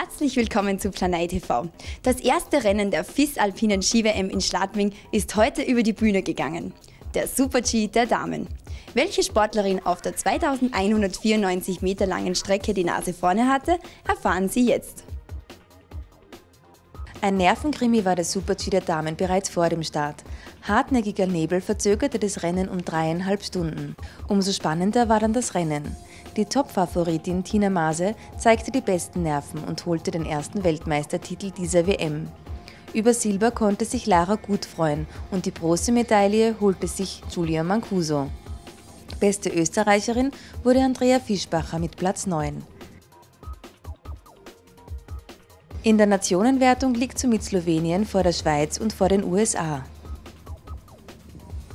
Herzlich willkommen zu Planei TV. Das erste Rennen der FIS Alpinen Ski-WM in Schladming ist heute über die Bühne gegangen. Der Super-G der Damen. Welche Sportlerin auf der 2194 Meter langen Strecke die Nase vorne hatte, erfahren Sie jetzt. Ein Nervenkrimi war der Super-G der Damen bereits vor dem Start. Hartnäckiger Nebel verzögerte das Rennen um dreieinhalb Stunden. Umso spannender war dann das Rennen. Die Top-Favoritin Tina Maase zeigte die besten Nerven und holte den ersten Weltmeistertitel dieser WM. Über Silber konnte sich Lara gut freuen und die Bronzemedaille holte sich Julia Mancuso. Beste Österreicherin wurde Andrea Fischbacher mit Platz 9. In der Nationenwertung liegt somit Slowenien vor der Schweiz und vor den USA.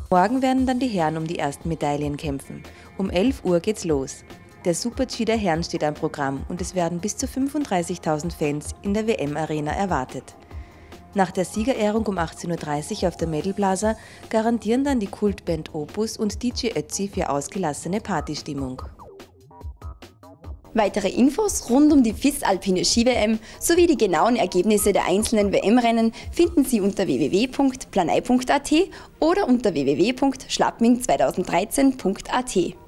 Morgen werden dann die Herren um die ersten Medaillen kämpfen. Um 11 Uhr geht's los. Der Super-G der Herren steht am Programm und es werden bis zu 35.000 Fans in der WM-Arena erwartet. Nach der Siegerehrung um 18.30 Uhr auf der Medal Plaza garantieren dann die Kultband Opus und DJ Ötzi für ausgelassene Partystimmung. Weitere Infos rund um die FIS Alpine Ski-WM sowie die genauen Ergebnisse der einzelnen WM-Rennen finden Sie unter www.planei.at oder unter www.schlappming2013.at.